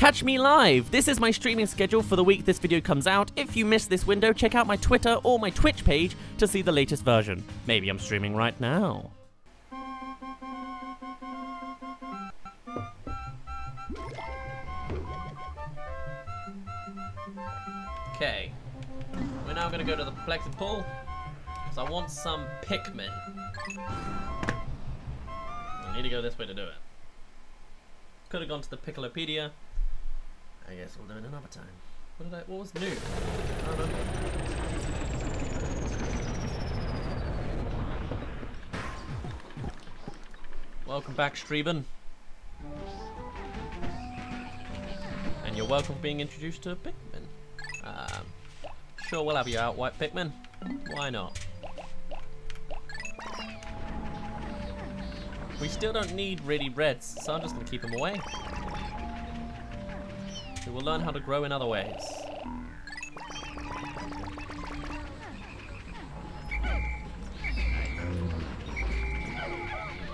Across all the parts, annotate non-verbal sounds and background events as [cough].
Catch me live! This is my streaming schedule for the week this video comes out. If you missed this window, check out my Twitter or my Twitch page to see the latest version. Maybe I'm streaming right now. Okay. We're now gonna go to the perplexing pool. Because I want some Pikmin. I need to go this way to do it. Could have gone to the Piklopedia. I guess we'll do it another time. What did I? What was new? I. Welcome back, Streben. And you're welcome for being introduced to Pikmin. Um, sure, we'll have you out, White Pikmin. Why not? We still don't need really reds, so I'm just gonna keep them away. We will learn how to grow in other ways.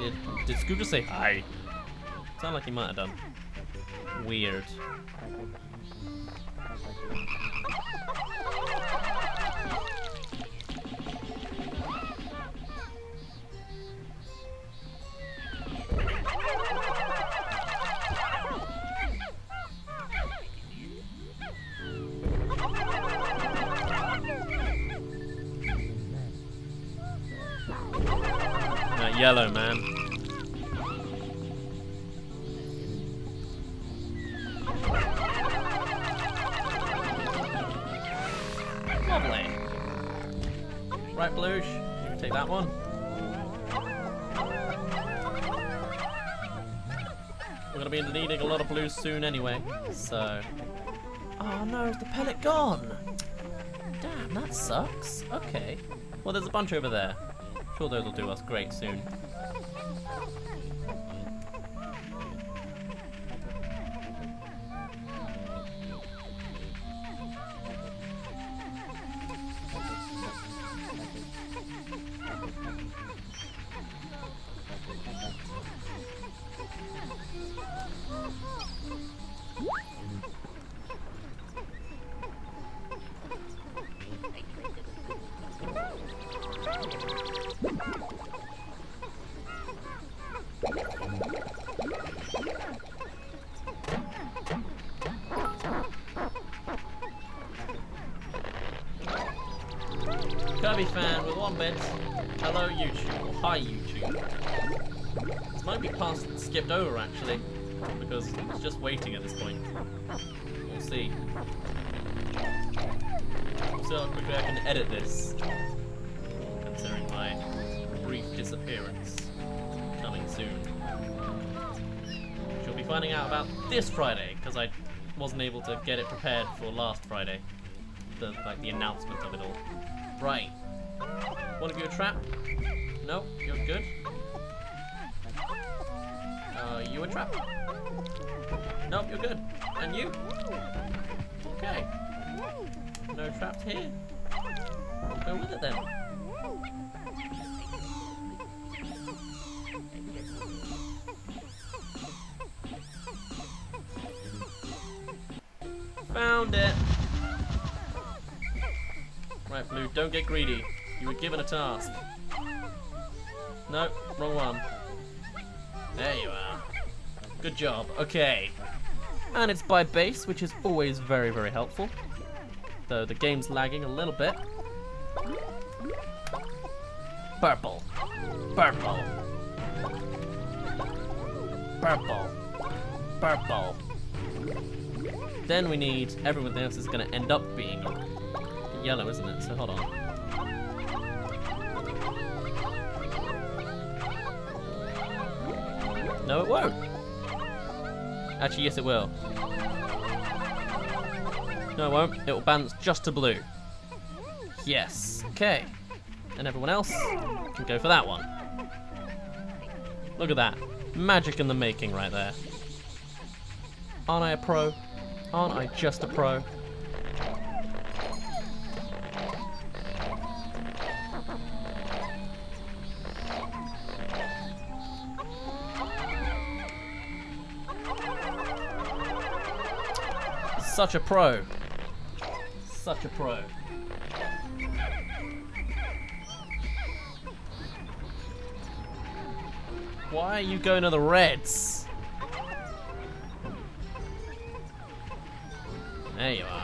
Did did Scooter say hi? Sound like he might have done. Weird. That yellow man. Lovely. Right, Blush. You can take that one. We're gonna be needing a lot of blues soon anyway, so. Oh no, is the pellet gone? Damn, that sucks. Okay. Well, there's a bunch over there. Sure, those will do us great soon. Kirby fan with one bit. Hello YouTube. Or hi YouTube. This might be past skipped over actually. Because it's just waiting at this point. We'll see. We'll see how quickly I can edit this. Considering my brief disappearance. Coming soon. She'll be finding out about this Friday, because I wasn't able to get it prepared for last Friday. The like the announcement of it all. Right. Want to do a trap? No, you're good. Uh, you a trap? Nope, you're good. And you? Okay. No traps here. We'll go with it then. Found it. Right, Blue, don't get greedy. You were given a task. No, wrong one. There you are. Good job. Okay. And it's by base, which is always very, very helpful. Though the game's lagging a little bit. Purple. Purple. Purple. Purple. Then we need everyone else is going to end up being yellow, isn't it? So hold on. No, it won't. Actually, yes, it will. No, it won't. It will bounce just to blue. Yes. Okay. And everyone else can go for that one. Look at that. Magic in the making right there. Aren't I a pro? Aren't I just a pro? Such a pro. Such a pro. Why are you going to the Reds? There you are.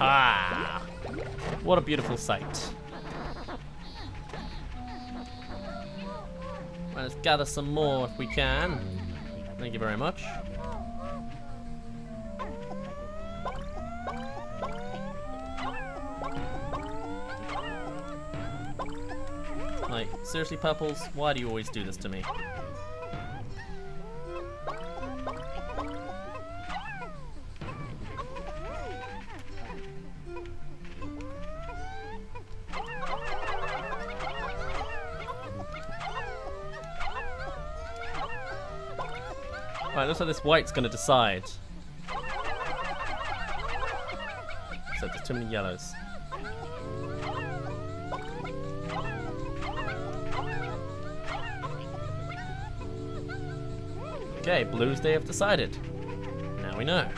Haha! What a beautiful sight. Let's gather some more if we can. Thank you very much. Like, seriously, Purples? Why do you always do this to me? Right, looks like this white's gonna decide. So there's too many yellows. Okay, blues they have decided. Now we know.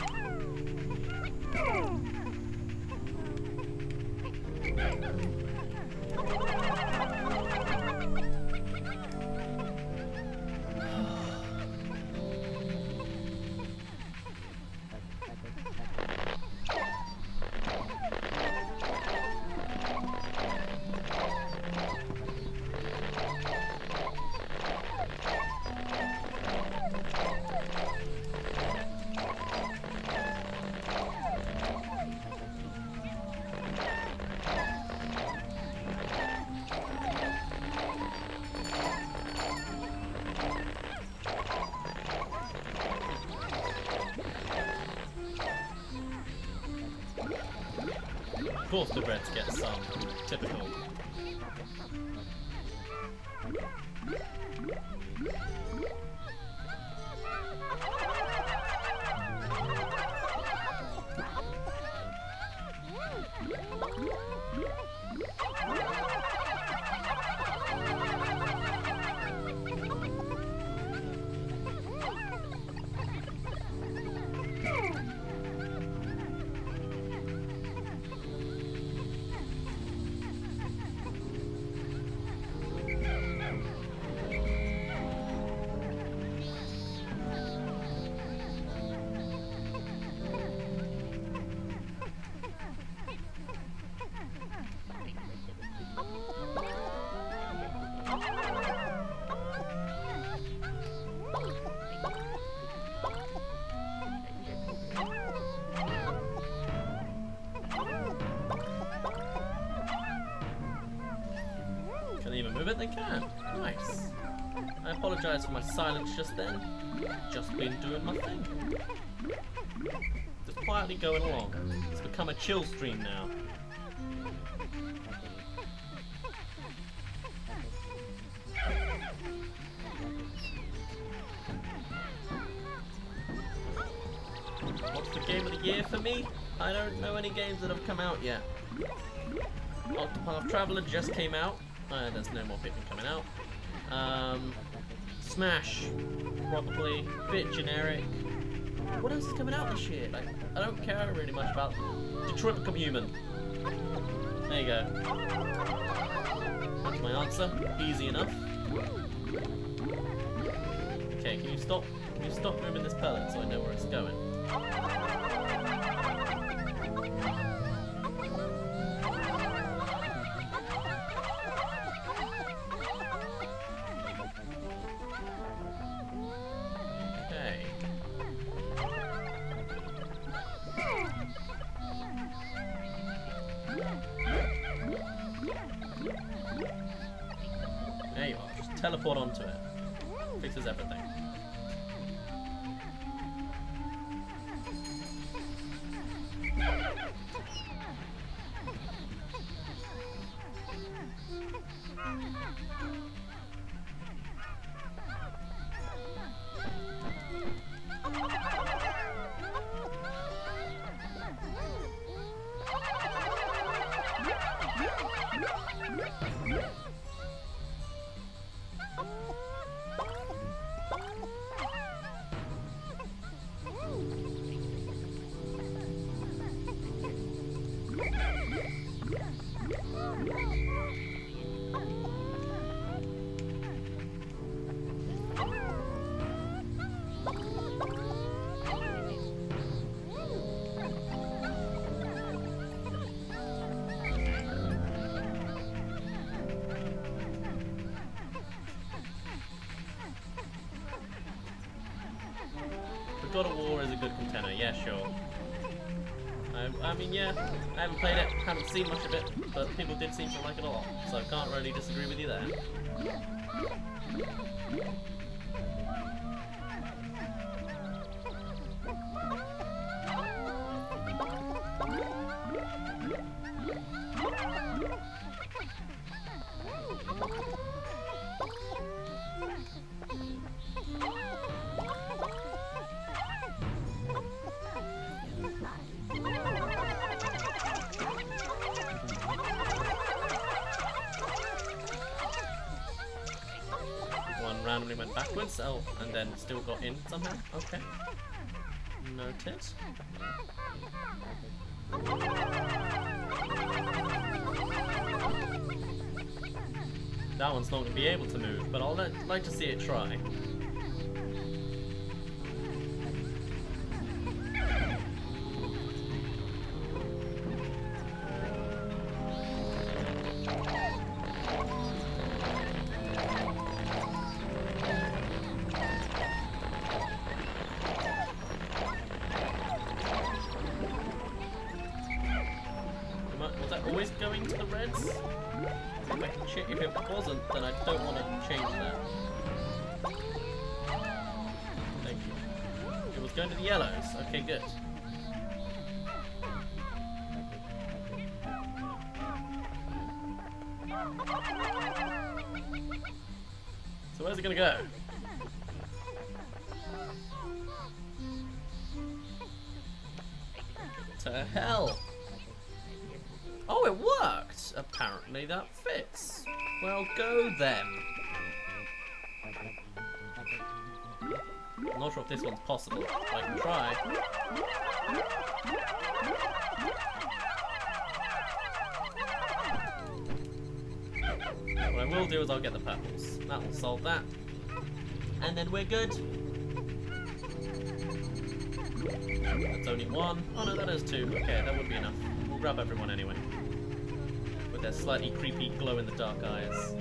Of course the Reds get some. Typical. They can. Nice. I apologise for my silence just then. Just been doing my thing. Just quietly going along. It's become a chill stream now. What's the game of the year for me? I don't know any games that have come out yet. Octopath Traveler just came out. Uh, there's no more Pikmin coming out. Um, Smash, probably. Bit generic. What else is coming out this year? Like, I don't care really much about Detroit Become Human. There you go. That's my answer. Easy enough. Okay, can you stop? Can you stop moving this pellet so I know where it's going? Teleport onto it. Fixes everything. God of War is a good contender, yeah, sure. I, I mean, yeah, I haven't played it, haven't seen much of it, but people did seem to like it a lot, so I can't really disagree with you there. Backwards, oh, and then still got in somehow. Okay. Noted. That one's not going to be able to move, but I'll let, like to see it try. If, if it wasn't, then I don't want to change that. Thank you. It was going to the yellows. Okay, good. So where's it gonna go? To hell! Oh, it worked! Apparently that fits. Well, go then. I'm not sure if this one's possible. I can try. What I will do is I'll get the purples. That will solve that. And then we're good. That's only one. Oh no, that is two. Okay, that would be enough. We'll grab everyone anyway. Their slightly creepy glow in the dark eyes.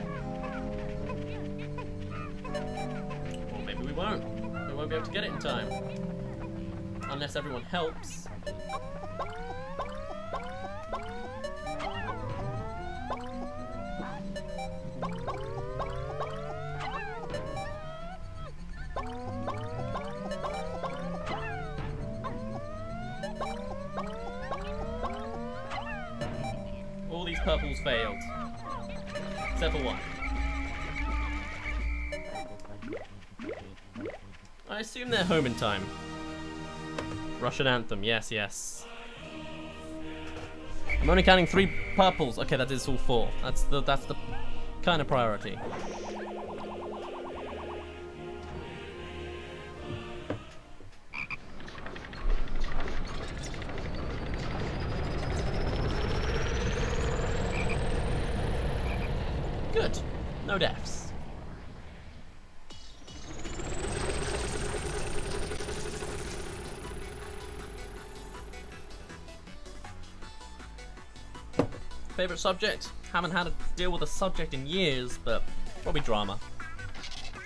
Or maybe we won't. We won't be able to get it in time. Unless everyone helps. Failed. Except for one. I assume they're home in time. Russian anthem, yes, yes. I'm only counting three purples. Okay, that is all four. That's the that's the kind of priority. No deaths. Favorite subject? Haven't had to deal with a subject in years, but probably drama.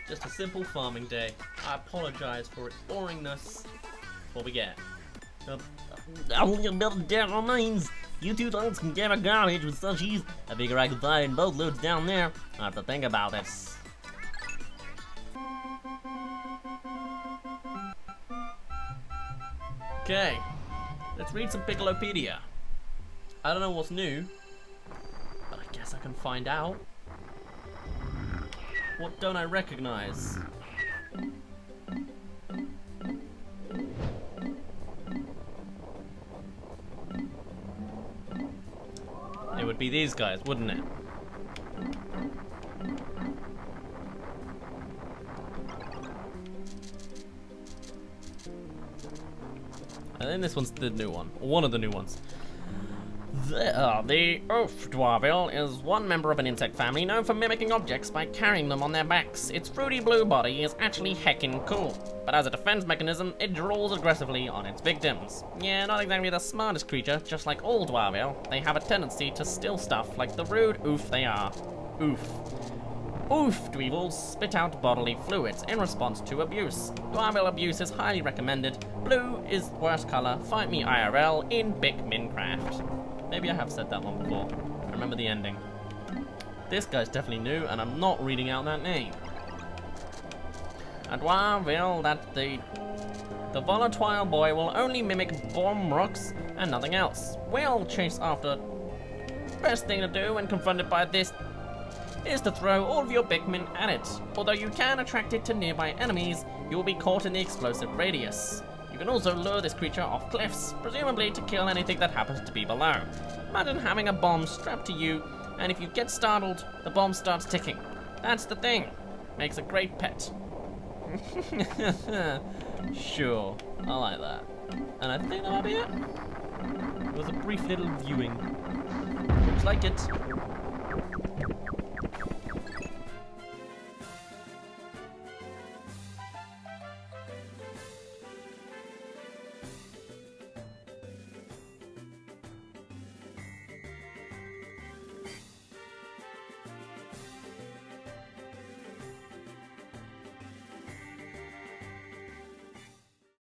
Just a simple farming day. I apologize for its boringness. What we get? Uh, build devil means you two toads can get a garbage with such ease. I figure I could find loads down there. I have to think about this. Okay, let's read some Piklopedia. I don't know what's new, but I guess I can find out. What don't I recognize? Would be these guys, wouldn't it? I think this one's the new one, one of the new ones. The, uh, the Oof Dwarville is one member of an insect family known for mimicking objects by carrying them on their backs. Its fruity blue body is actually heckin' cool, but as a defense mechanism, it draws aggressively on its victims. Yeah, not exactly the smartest creature, just like all Dwarville, they have a tendency to steal stuff like the rude oof they are. Oof. Oof Dweevils spit out bodily fluids in response to abuse. Dwarville abuse is highly recommended. Blue is the worst color. Fight me IRL in Big Minecraft. Maybe I have said that one before. I remember the ending. This guy's definitely new, and I'm not reading out that name. And Dwarville that the the volatile boy will only mimic bomb rocks and nothing else. We'll chase after. Best thing to do when confronted by this is to throw all of your Pikmin at it. Although you can attract it to nearby enemies, you will be caught in the explosive radius. You can also lure this creature off cliffs, presumably to kill anything that happens to be below. Imagine having a bomb strapped to you, and if you get startled, the bomb starts ticking. That's the thing. Makes a great pet. [laughs] sure, I like that. And I think that might be it. It was a brief little viewing. Looks like it.